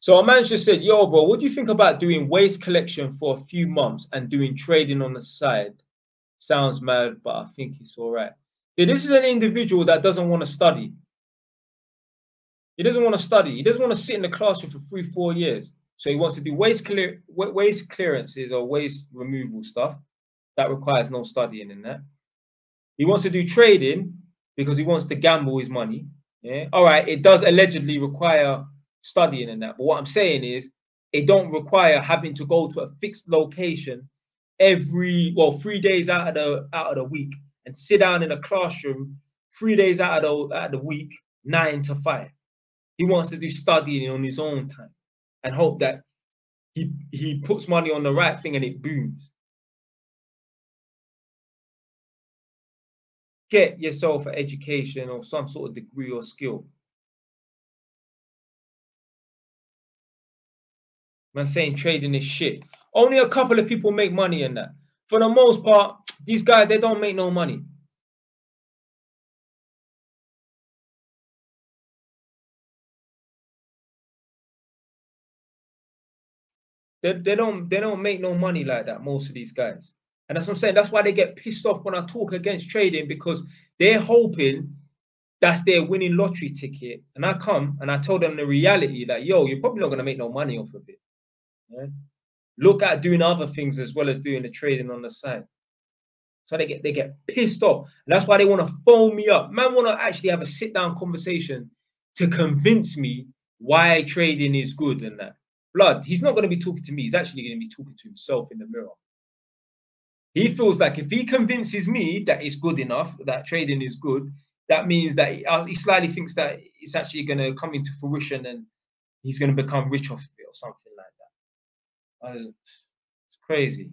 So our manager said, "Yo, bro, what do you think about doing waste collection for a few months and doing trading on the side? Sounds mad, but I think it's all right." Yeah, this is an individual that doesn't want to study. He doesn't want to study. He doesn't want to sit in the classroom for three, four years. So he wants to do waste clear waste clearances or waste removal stuff that requires no studying in that. He wants to do trading because he wants to gamble his money. Yeah. All right. It does allegedly require studying in that. But what I'm saying is it don't require having to go to a fixed location every well three days out of the out of the week and sit down in a classroom three days out of the out of the week nine to five. He wants to do studying on his own time and hope that he he puts money on the right thing and it booms. Get yourself an education or some sort of degree or skill. Man saying trading is shit. Only a couple of people make money in that. For the most part, these guys they don't make no money. They, they don't they don't make no money like that, most of these guys. And that's what I'm saying. That's why they get pissed off when I talk against trading because they're hoping that's their winning lottery ticket. And I come and I tell them the reality that, yo, you're probably not going to make no money off of it. Yeah? Look at doing other things as well as doing the trading on the side. So they get they get pissed off. And that's why they want to phone me up. Man want to actually have a sit down conversation to convince me why trading is good and that. Blood, he's not going to be talking to me. He's actually going to be talking to himself in the mirror. He feels like if he convinces me that it's good enough, that trading is good, that means that he, he slightly thinks that it's actually going to come into fruition and he's going to become rich off of it or something like that. It's crazy.